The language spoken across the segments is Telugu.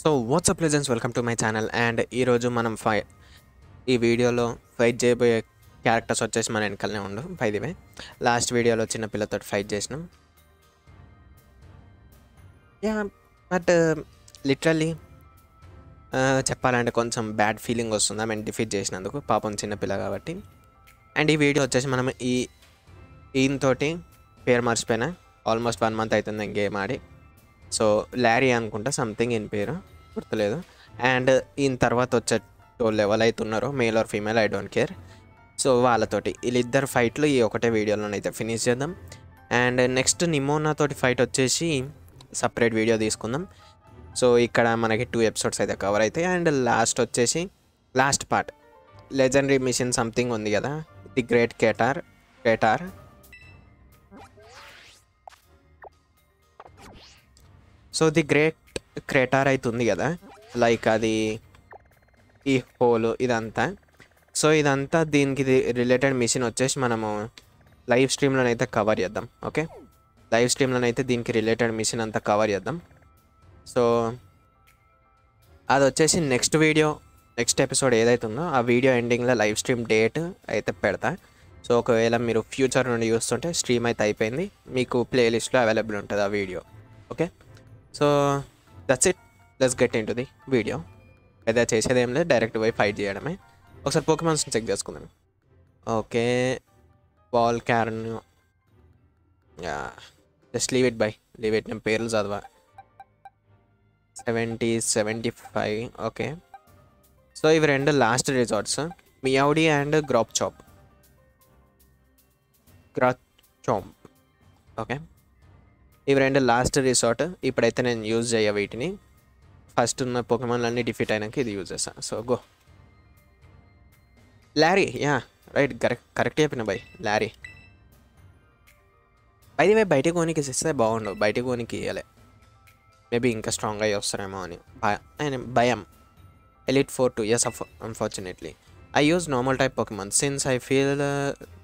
So what's up legends welcome to my channel and ఈరోజు మనం ఫై ఈ వీడియోలో ఫైట్ చేయబోయే క్యారెక్టర్స్ వచ్చేసి మన వెనకాలనే ఉండు పైదివే లాస్ట్ వీడియోలో చిన్న పిల్లతో ఫైట్ చేసినాం. యా బట్ లిటరల్లీ చెప్పాలంటే కొంచెం బ్యాడ్ ఫీలింగ్ వస్తుంది. ఆమె డిఫీట్ చేసినందుకు. పాపం చిన్నపిల్ల కాబట్టి. అండ్ ఈ వీడియో వచ్చేసి మనం ఈ ఈయనతోటి పేరు మర్చిపోయినా. ఆల్మోస్ట్ వన్ మంత్ అవుతుంది గేమ్ ఆడి. సో లారీ అనుకుంటా సంథింగ్ ఈయన పేరు? గుర్తులేదు. అండ్ ఈయన తర్వాత వచ్చే టోల్ లెవెల్ అయితే ఉన్నారో male or female I don't care so వాళ్ళతోటి. వీళ్ళిద్దరు ఫైట్లు ఈ ఒకటే వీడియోలోనైతే ఫినిష్ చేద్దాం. అండ్ నెక్స్ట్ నిమోనాతోటి ఫైట్ వచ్చేసి సపరేట్ వీడియో తీసుకుందాం. సో ఇక్కడ మనకి టూ ఎపిసోడ్స్ అయితే కవర్ అవుతాయి అండ్ లాస్ట్ వచ్చేసి last part legendary mission something ఉంది కదా? The great crater crater so the great crater అయితే ఉంది కదా. లైక్ అది ఈ హోల్ ఇదంతా. సో ఇదంతా దీనికి రిలేటెడ్ మిషన్ వచ్చేసి మనము లైవ్ స్ట్రీమ్లోనైతే కవర్ చేద్దాం ఓకే లైవ్ స్ట్రీమ్లోనైతే దీనికి రిలేటెడ్ మిషన్ అంతా కవర్ చేద్దాం. సో అది వచ్చేసి నెక్స్ట్ వీడియో నెక్స్ట్ ఎపిసోడ్ ఏదైతే ఉందో ఆ వీడియో ఎండింగ్లో లైవ్ స్ట్రీమ్ డేట్ అయితే పెడతా. సో ఒకవేళ మీరు ఫ్యూచర్ నుండి చూస్తుంటే స్ట్రీమ్ అయితే అయిపోయింది. మీకు ప్లేలిస్ట్లో అవైలబుల్ ఉంటుంది ఆ video okay so that's it let's get into the video పెద్ద చేసేది ఏం లేదు డైరెక్ట్ పోయి ఫైట్ చేయడమే. ఒకసారి పోకెమాన్స్ చెక్ చేసుకుందాం. Okay. Ball Karen yeah just leave it bye leave it నేను పేర్లు చదవా. Seventy seventy five okay so ఇవి రెండు లాస్ట్ రిజార్ట్స్ మియావుడి అండ్ గ్రాప్ చాప్ గ్రాప్ చాంప్ ఓకే ఇవి రెండు లాస్ట్ రిసార్ట్ ఇప్పుడైతే నేను యూజ్ చేయ వీటిని. ఫస్ట్ ఉన్న పొకమాన్లు డిఫీట్ అయినాక ఇది యూజ్ చేస్తాను so go Larry yeah right correct correct చెప్పిన బై లారీ అయితే మేము బయటకు కోనికి ఇస్తే బాగుండు బయటకు కోనికి ఇవ్వాలి మేబీ ఇంకా స్ట్రాంగ్ అయ్యి వస్తారేమో అని. భయం భయం. Elite four two years of unfortunately I use normal type Pokemon since I feel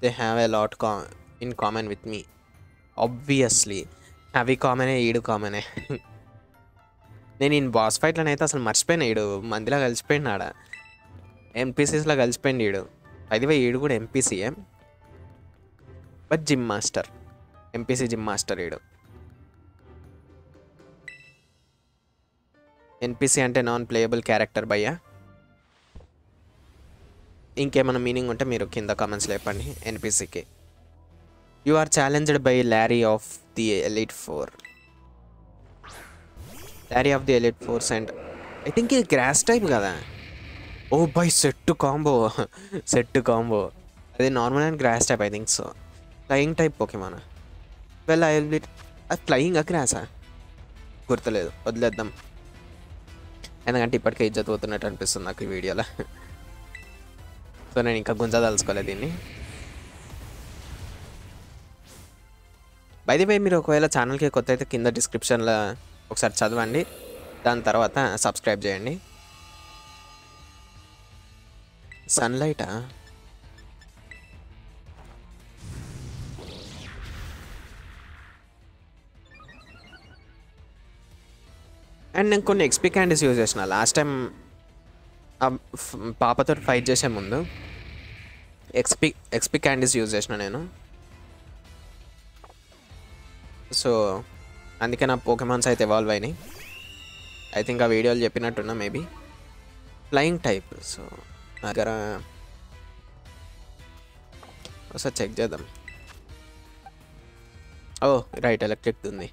they have a lot కా in common with me obviously అవి కామనే ఈడు కామనే. నేను ఈయన బాస్ ఫైట్లను అయితే అసలు మర్చిపోయిన ఈడు. మందిలో కలిసిపోయిండు ఆడ. ఎంపీసీస్లో కలిసిపోయింది ఈడు. అదివే ఈడు కూడా MPCA but gym master MPC gym master ఈడు. ఎన్పిసి అంటే నాన్ ప్లేయబుల్ క్యారెక్టర్ భయ్యా ఇంకేమైనా మీనింగ్ ఉంటే మీరు కింద కామెంట్స్ లేపండి ఎన్పిసికి you are challenged by Larry of the elite four Larry of the elite fours and I think ఇది గ్రాస్ టైప్ కదా. ఓ bye set combo set combo అది normal and grass type I think so flying type Pokemon well I will అది ఫ్లయింగ్ ఆ గ్రాసా గుర్తులేదు. వదిలేద్దాం. ఎందుకంటే ఇప్పటికే ఇజ్జత్ పోతున్నట్టు అనిపిస్తుంది నాకు ఈ వీడియోలో సో నేను ఇంకా గుంజదలుచుకోలేదు దీన్ని. బైది బై మీరు ఒకవేళ ఛానల్కి కొత్త అయితే కింద డిస్క్రిప్షన్లో ఒకసారి చదవండి. దాని తర్వాత సబ్స్క్రైబ్ చేయండి. సన్లైటా అండ్ నేను కొన్ని ఎక్స్పీ క్యాండీస్ యూజ్ చేసిన. లాస్ట్ టైం పాపతో ఫైట్ చేసే ముందు ఎక్స్పీ ఎక్స్పీ క్యాండీస్ యూజ్ చేసిన నేను. సో అందుకే నా పోకెమాన్స్ అయితే ఎవాల్వ్ అయినాయి. ఐ థింక్ ఆ వీడియోలు చెప్పినట్టున్నా మేబీ ఫ్లయింగ్ టైప్ సో నా దగ్గర ఒకసారి చెక్ చేద్దాం. ఓ రైట్ ఎలక్ట్రిక్ ఉంది.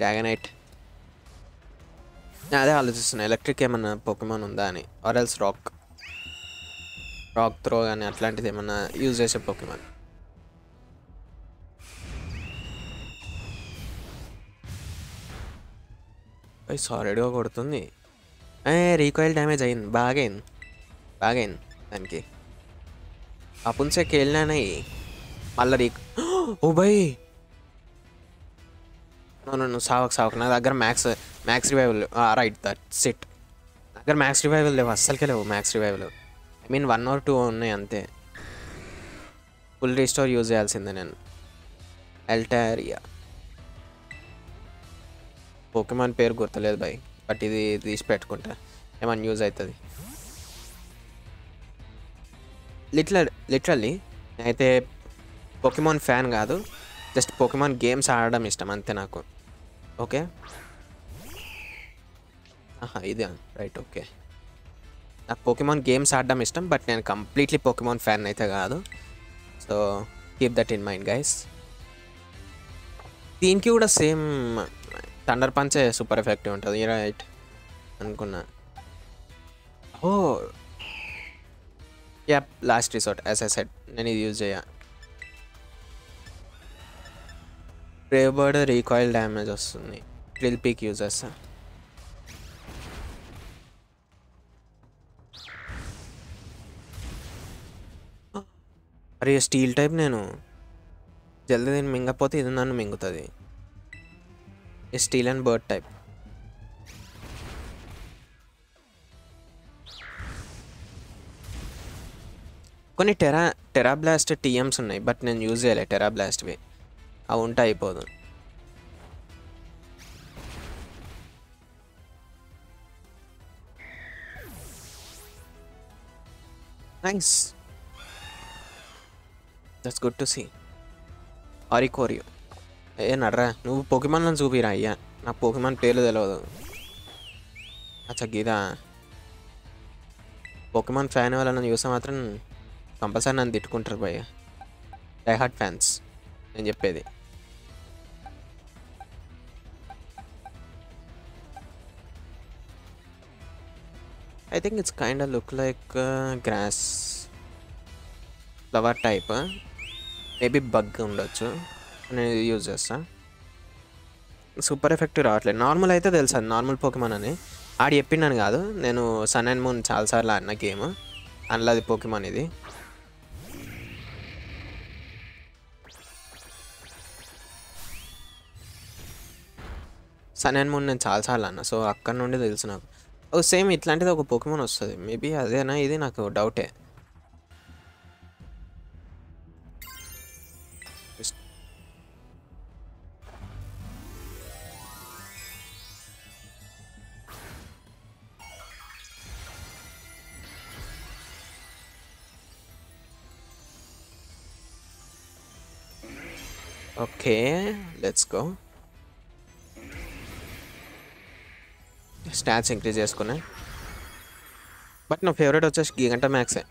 డ్రాగనైట్ అదే ఆలోచిస్తున్నా ఎలక్ట్రిక్ ఏమన్నా పోకెమాన్ ఉందా అని ఆర్ఎల్స్ రాక్ రాక్ త్రో కానీ అట్లాంటిది ఏమన్నా యూజ్ చేసే పోకెమాన్ సాలిడ్గా కొడుతుంది. రీకాయిల్ డ్యామేజ్ అయింది. బాగైంది. బాగైంది దానికి. అపున్సేకి వెళ్ళినాయి మళ్ళీ రీ ఓ బై! నన్ను సావక్ సావక్. నా దగ్గర max max revival right that's it దగ్గర మ్యాక్స్ రివైవల్ లేవు. అస్సలకే లేవు max revival mean one or two ఉన్నాయి అంతే. ఫుల్ రీస్టోర్ యూజ్ చేయాల్సిందే నేను. ఎల్టారియా పోకెమాన్ పేరు గుర్తులేదు బాయ్ బట్ ఇది తీసి పెట్టుకుంటా. ఏమన్నా యూజ్ అవుతుంది లిట్ల లిటరల్లీ అయితే పోకెమాన్ ఫ్యాన్ కాదు. జస్ట్ పోకెమాన్ గేమ్స్ ఆడడం ఇష్టం అంతే నాకు. ఓకే ఆహా ఇదే. రైట్ ఓకే నాకు పోకెమాన్ గేమ్స్ ఆడడం ఇష్టం బట్ నేను కంప్లీట్లీ పోకెమాన్ ఫ్యాన్ అయితే కాదు. So keep that in mind guys దీనికి కూడా సేమ్ థండర్ పంచే సూపర్ ఎఫెక్టివ్ ఉంటుంది రైట్ అనుకున్నా. ఓ! Yeah last resort as I said నేను ఇది యూజ్ చేయ. బర్డ్ రీకాయిల్ డ్యామేజ్ వస్తుంది. ట్రిల్ పీక్ యూజ్ చేస్తాను మరి స్టీల్ టైప్ నేను. జల్దీ దీన్ని మింగపోతే ఇది నన్ను మింగుతుంది. Steel and bird type. కొన్ని టెరా టెరా బ్లాస్ట్ టీఎమ్స్ ఉన్నాయి బట్ నేను యూజ్ చేయలే టెరా బ్లాస్ట్వి అవి ఉంటే అయిపోదు. Nice that's good to see ఆరికోరియో ఏ నడ్రా. నువ్వు పొకిమాన్లను చూపిరా అయ్యా. నాకు పొకిమాన్ పేర్లు తెలియదు అచ్చా గీదా పొకిమాన్ ఫ్యాన్ వాళ్ళని చూస్తే మాత్రం కంపల్సరీ నన్ను తిట్టుకుంటారు భయ్య. Die hard fans. నేను చెప్పేది. I think it's kind look like grass flower type maybe bug ఉండొచ్చు. నేను యూజ్ చేస్తా. సూపర్ ఎఫెక్ట్ రావట్లేదు. నార్మల్ అయితే తెలుసు అది నార్మల్ పోకిమాన్ అని. ఆడి చెప్పిండని కాదు. నేను సన్ అండ్ మూన్ చాలాసార్లు ఆడిన గేమ్. అందులో అది పోకిమాన్ ఇది. సన్ అండ్ మూన్ నేను చాలాసార్లు అన్న సో అక్కడ నుండి తెలుసు నాకు. సేమ్ ఇట్లాంటిది ఒక పోకిమాన్ వస్తుంది. మేబీ అదేనా? ఇది నాకు డౌటే. Okay let's go. Stats increase చేసుకున్నా. బట్ నా ఫేవరెట్ వచ్చేసి గీగంట మ్యాక్సే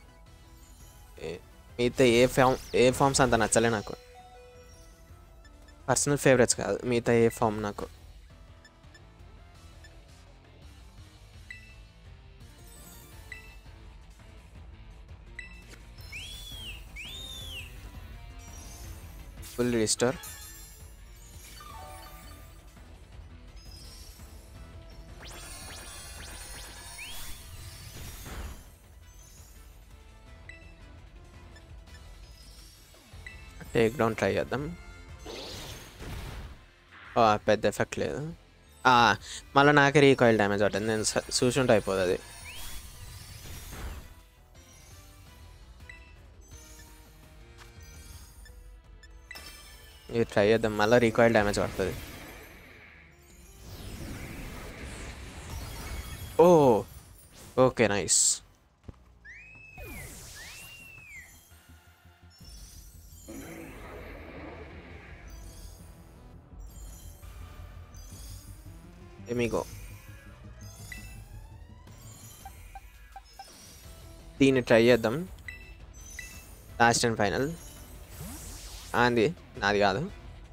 మిగతా ఏ ఫామ్ ఏ ఫామ్స్ అంత నచ్చలే నాకు. పర్సనల్ ఫేవరెట్స్ కాదు మిగతా ఏ ఫామ్ నాకు. Full restore take down try చేద్దాం ఆ, పెద్ద ఎఫెక్ట్ లేదు ఆ, మళ్ళీ నాకే రీకాయిల్ డ్యామేజ్ అవుతుంది నేను స- చూసుంటే అయిపోతుంది అది ఇది ట్రై చేద్దాం మళ్ళీ రీకాయిల్ డ్యామేజ్ పడుతుంది ఓ ఓకే నైస్ ఎమిగో దీన్ని ట్రై చేద్దాం లాస్ట్ అండ్ ఫైనల్ అంది నాది కాదు.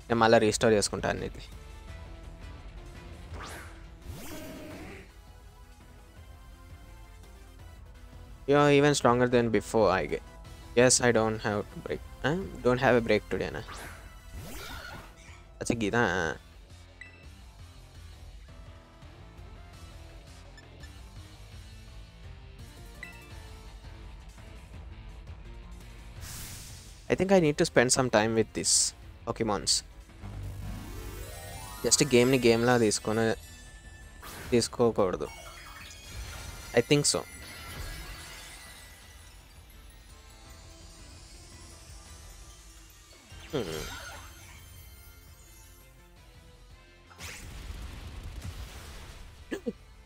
నేను మళ్ళీ రీస్టోర్ చేసుకుంటాను అన్నిటి you even stronger then before I guess I don't have to break don't have a break టుడేనా అచ్చా Gita I think I need to spend some time with these Pokemons. Just a game ni game la this disko kordu. I think so. Hmm.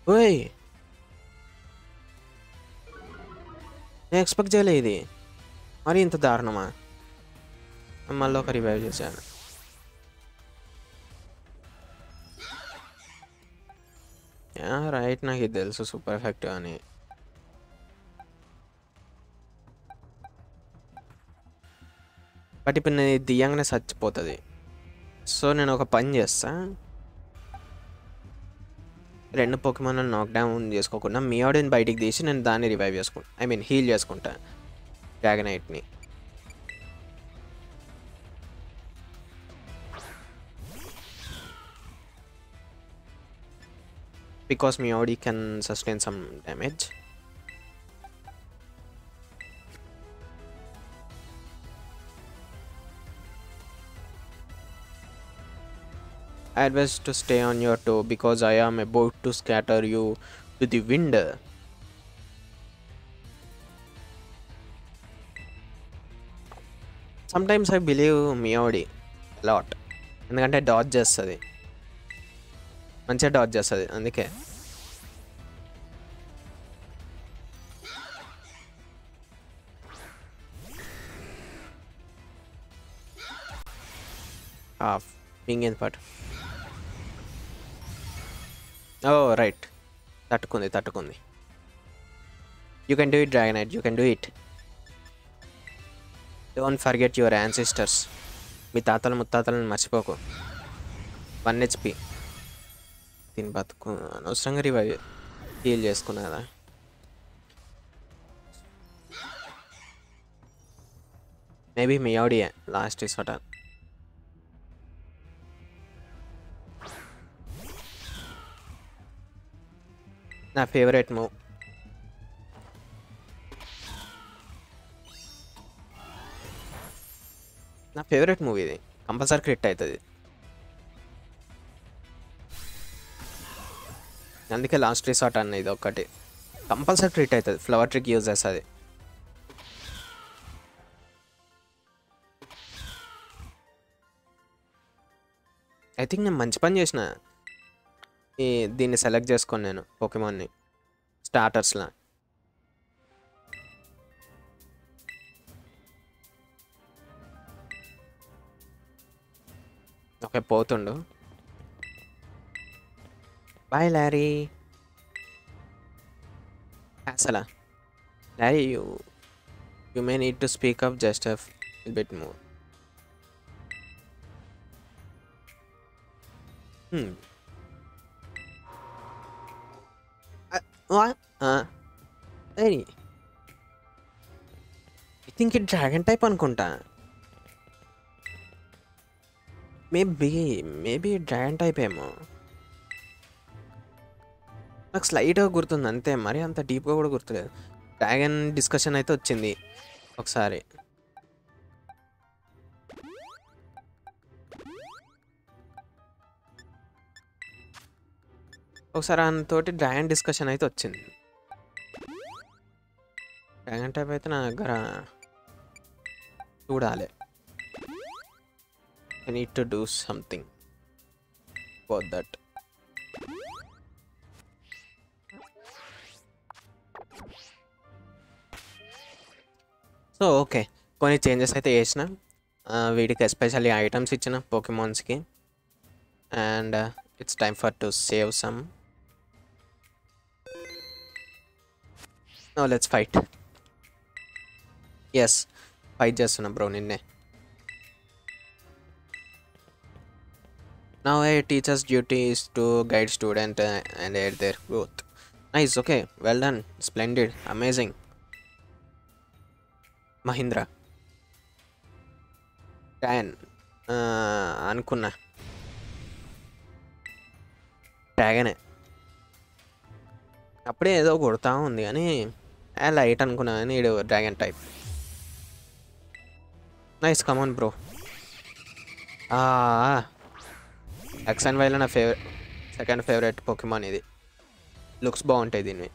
Hey. I expect jale idi. Mari inta. మళ్ళీ ఒక రివైవ్ చేశాను. రైట్ నాకు ఇది తెలుసు సూపర్ ఎఫెక్టివ్ అని. బట్ ఇప్పుడు నేను ఇది చచ్చిపోతుంది. సో నేను ఒక పని చేస్తా. రెండు పొకిమాన్ నాక్ డౌన్ చేసుకోకుండా మియాడిని బయటికి తీసి నేను దాన్ని రివైవ్ చేసుకుంటా. ఐ మీన్ హీల్ చేసుకుంటా. డ్రాగనైట్ని because Miodi can sustain some damage. I advise to stay on your toe because I am about to scatter you to the wind. Sometimes I believe Miodi a lot. ఎందుకంటే డాచ్ చేస్తుంది మంచిగా డాచ్ చేస్తుంది అందుకే. ఇంకేంది పాటు? ఓ రైట్. తట్టుకుంది తట్టుకుంది. You can do it Dragonite you can do it don't forget your ancestors మీ తాతలు ముత్తాతలను మర్చిపోకు. వన్ హెచ్పి దీన్ని బతుకు అనవసరంగా రివైవ్ హీల్ చేసుకున్నా కదా. మేబీ మీ ఆడియే లాస్ట్ ఇసోట నా ఫేవరెట్ మూవ్ నా ఫేవరెట్ మూవీ ఇది. కంపల్సరీ క్రిట్ అవుతుంది. అందుకే లాస్ట్ రిసార్ట్ అన్న ఇది ఒక్కటి. కంపల్సరీ ట్రీట్ అవుతుంది ఫ్లవర్ ట్రిక్ యూజ్ చేస్తుంది. ఐ థింక్ నేను మంచి పని చేసిన. ఈ దీన్ని సెలెక్ట్ చేసుకొని నేను పోకెమాన్ని స్టార్టర్స్లా ఓకే పోతుండు. బాయ్ లారీ అసలా Larry you you may need to speak up just a bit more I think ఇది డ్రాగన్ టైప్ అనుకుంటా మేబీ మేబీ డ్రాగన్ టైప్ ఏమో నాకు స్లైట్గా గుర్తుంది. అంతే. మరి అంత డీప్గా కూడా గుర్తులేదు. డ్రాగన్ డిస్కషన్ అయితే వచ్చింది. ఒకసారి. ఒకసారి తోటి డ్రాగన్ డిస్కషన్ అయితే వచ్చింది. డ్రాగన్ టైప్ అయితే నా దగ్గర చూడాలి. I need to do something for that so okay కొన్ని చేంజెస్ అయితే చేసిన ఆ, వీటికి ఎస్పెషల్లీ ఐటమ్స్ ఇచ్చిన పోకెమాన్స్కి and it's time for to save some no let's fight yes fight చేస్తున్నా బ్రో నిన్నే Now a teacher's duty is to guide student uh, and aid their growth. Nice, okay, well done, splendid, amazing. Mahindra. Tan అనుకున్నా. ట్యాగనే అప్పుడే ఏదో కొడతా ఉంది కానీ లైట్ అనుకున్నా కానీ ఇడు dragon type nice come on bro X and వైలో నా ఫేవరెట్ సెకండ్ ఫేవరెట్ పొకిమాన్ ఇది. లుక్స్ బాగుంటాయి దీన్ని.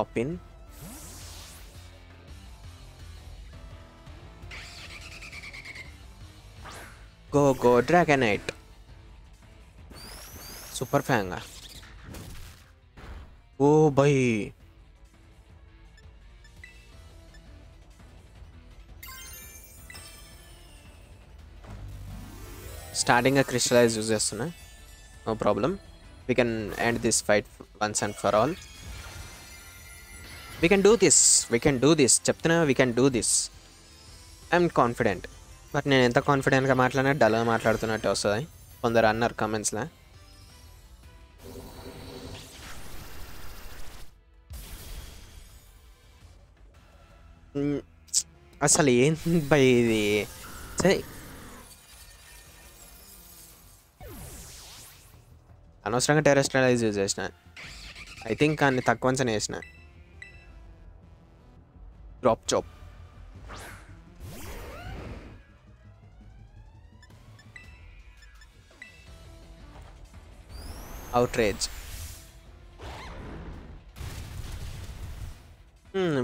Swap in go go Dragonite super ఫ్యాంగా oh bye starting crystallize use చేస్తున్నా no problem we can end this fight once and for all we can do this we can do this చెప్తున్నా we can do this I'm confident but నేను ఎంత కాన్ఫిడెంట్గా మాట్లాడినా డల్గా మాట్లాడుతున్నట్టు వస్తుంది. కొందరు అన్నారు కమెంట్స్లో అసలు ఏంటి బై ఇది? సరే అనవసరంగా టెరెస్ట్రలైజ్ యూజ్ చేసిన ఐ థింక్ కానీ తక్కువ అంచనా వేసిన. డ్రాప్ చాప్ అవుట్రేజ్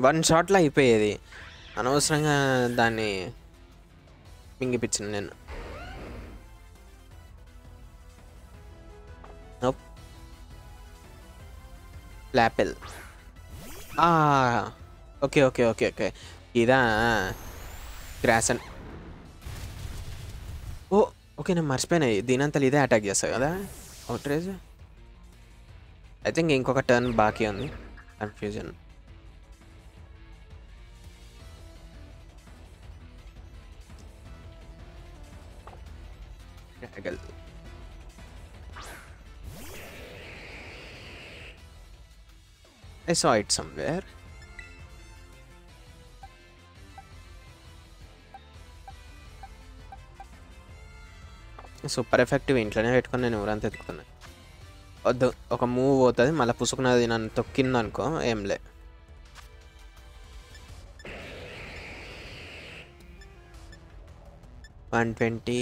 వన్ షాట్లో అయిపోయేది. అనవసరంగా దాన్ని మింగిపించిన నేను. Nope Flapple okay okay okay okay ఇదా గ్రాసన్ ఓ ఓకే నేను మర్చిపోయినా దీనంతా ఇదే అటాక్ చేస్తా కదా అవుట్రేజ్ ఐ థింక్ ఇంకొక టర్న్ బాకీ ఉంది confusion Draggle. I saw it somewhere. Super effective ఇంట్లోనే పెట్టుకొని నేను ఊరంతా ఎత్తుకుతున్నా. వద్దు ఒక మూవ్ పోతుంది మళ్ళీ పుసుకున్నది నన్ను తొక్కింది అనుకో ఏం లే. One twenty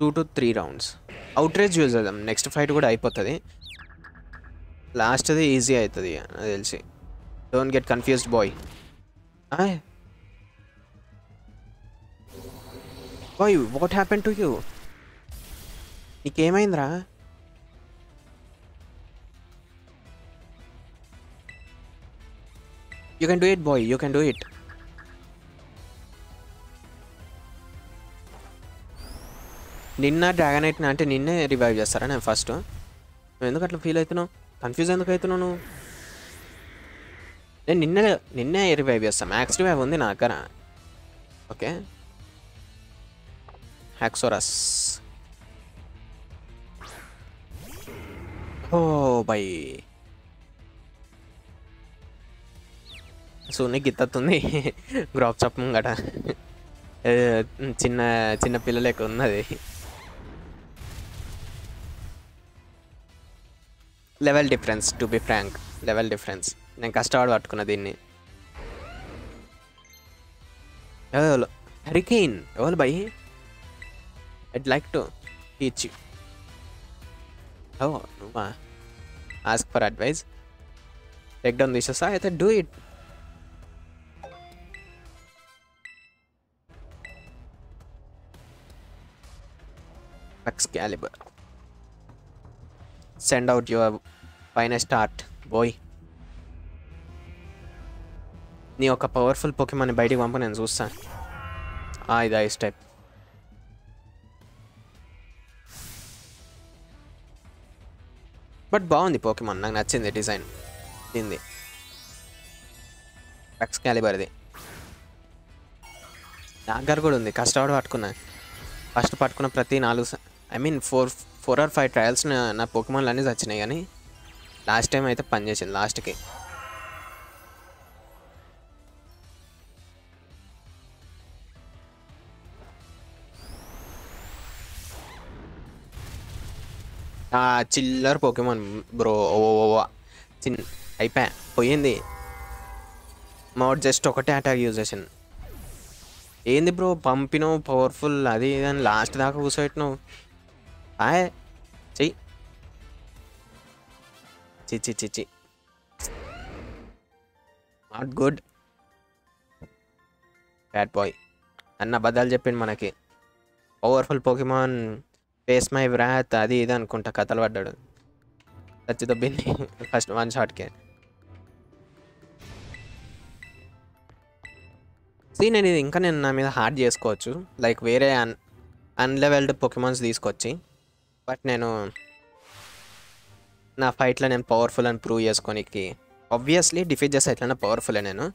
two to three rounds. Outrage use చేద్దాం నెక్స్ట్ ఫైట్ కూడా అయిపోతుంది. లాస్ట్ది ఈజీ అవుతుంది నాకు తెలిసి. Don't get confused boy boy what happen to you నీకేమైందిరా? You can do it boy you can do it నిన్న డ్రాగనైట్ని అంటే నిన్నే రివైవ్ చేస్తారా నేను ఫస్ట్ నువ్వు ఎందుకు అట్లా ఫీల్ అవుతున్నావు? కన్ఫ్యూజ్ ఎందుకు అవుతున్నావు నువ్వు? నేను నిన్నే నిన్నే రివైవ్ చేస్తాను మ్యాక్స్ రివైవ్ ఉంది నా దగ్గర. ఓకే హ్యాక్సోరస్ ఓ బై సూని గిత్తతుంది గ్రాప్ చప్ గట చిన్న చిన్న పిల్లలకు ఉన్నది. Level difference to be frank level difference నేను కష్టపడి పట్టుకున్న దీన్ని. హరికేన్ ఎవరు by? I'd like to teach you oh నువ్వా ask for advice take down this అయితే do it Excalibur. Send out your finest art, boy. నీ ఒక పవర్ఫుల్ పొకిమాన్ని బయటికి పంప నేను చూస్తా ఆ, ఇది ఐస్ టైప్ బట్ బాగుంది పోకెమాన్ నాకు నచ్చింది డిజైన్. దీంది ఎక్స్ క్యాలిబర్ది నాగర్ కూడా ఉంది. కష్టపడి పట్టుకున్నా. ఫస్ట్ పట్టుకున్న ప్రతి నాలుగు I mean four four or five trials నా పొకిమాన్లు అన్నీ వచ్చినాయి కానీ లాస్ట్ టైం అయితే పనిచేసింది లాస్ట్కి చిల్లర పోకేమాన్ బ్రో. ఓ ఓ చిన్ అయిపోయా. పోయింది. మోడ్ జస్ట్ ఒకటే అటాక్ యూజ్ చేసాను ఏంది బ్రో పంపినావు పవర్ఫుల్ అది ఇది లాస్ట్ దాకా కూర్చోబెట్టినావు ఆయ్ చెయ్యి. చిచి చిచి నాట్ గుడ్ బ్యాడ్ బాయ్ అన్న అబద్ధాలు చెప్పింది మనకి. Powerful Pokemon face my wrath అది ఇది అనుకుంటా కథలు పడ్డాడు చచ్చి దొబ్బింది ఫస్ట్ వన్ షాట్కే. సీ నేను ఇది ఇంకా నేను నా మీద హార్డ్ చేసుకోవచ్చు. లైక్ వేరే అన్ అన్లెవెల్డ్ పొకిమాన్స్ తీసుకొచ్చి బట్ నేను నా ఫైట్లో నేను పవర్ఫుల్ అని ప్రూవ్ చేసుకోనికి ఆబ్వియస్లీ డిఫీట్ చేసే ఎట్లైనా పవర్ఫుల్ నేను.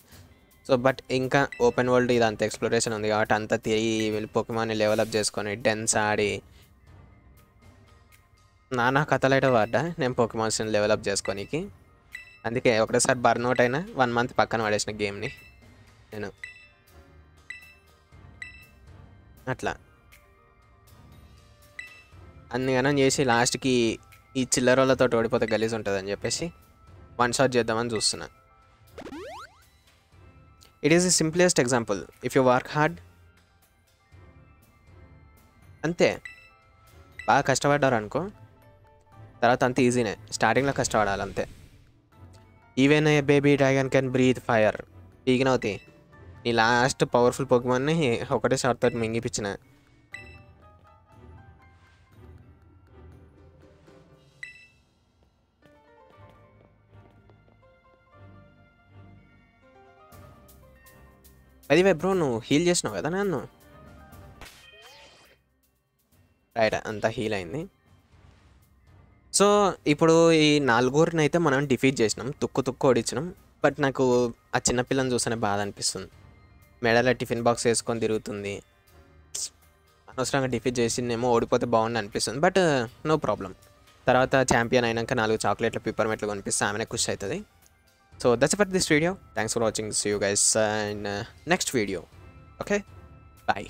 సో బట్ ఇంకా ఓపెన్ వరల్డ్ ఇది అంత ఎక్స్ప్లోరేషన్ ఉంది కాబట్టి అంతా తిరిగి వెళ్ళి పొకిమాన్ని డెవలప్ చేసుకొని డెన్స్ ఆడి నానా కథలైట వాడ్డా. నేను పోకిమాన్స్ని డెవలప్ చేసుకోనికి. అందుకే ఒకటేసారి బర్న్అవుట్ అయినా వన్ మంత్ పక్కన పడేసిన గేమ్ని నేను అట్లా. అందుకనం చేసి లాస్ట్కి ఈ చిల్లరోళ్ళతో ఓడిపోతే గలీజ్ ఉంటుందని చెప్పేసి వన్ షాట్ చేద్దామని చూస్తున్నా. It is the simplest example if you work hard అంతే. బాగా కష్టపడ్డారు అనుకో తర్వాత అంత ఈజీనే స్టార్టింగ్లో కష్టపడాలి అంతే. Even a baby dragon can breathe fire పీగినవుతాయి నీ లాస్ట్ పవర్ఫుల్ పొగమని ఒకటే షార్ట్ తోటి మింగిపించిన అది బ్రో నువ్వు హీల్ చేసినావు కదా నన్ను? రైట్ అంతా హీల్ అయింది. సో ఇప్పుడు ఈ నాలుగురిని అయితే మనం డిఫీట్ చేసినాం తుక్కు తుక్కు ఓడించినాం బట్ నాకు ఆ చిన్నపిల్లని చూస్తేనే బాధ అనిపిస్తుంది. మెడలో టిఫిన్ బాక్స్ వేసుకొని తిరుగుతుంది. అనవసరంగా డిఫీట్ చేసిందేమో ఓడిపోతే బాగుండి అనిపిస్తుంది. But no problem. తర్వాత ఛాంపియన్ అయినాక నాలుగు చాక్లెట్లు పిప్పర్మెట్లు కొనిపిస్తే ఆమెనే ఖుషి అవుతుంది. So that's for this video thanks for watching see you guys and next video okay bye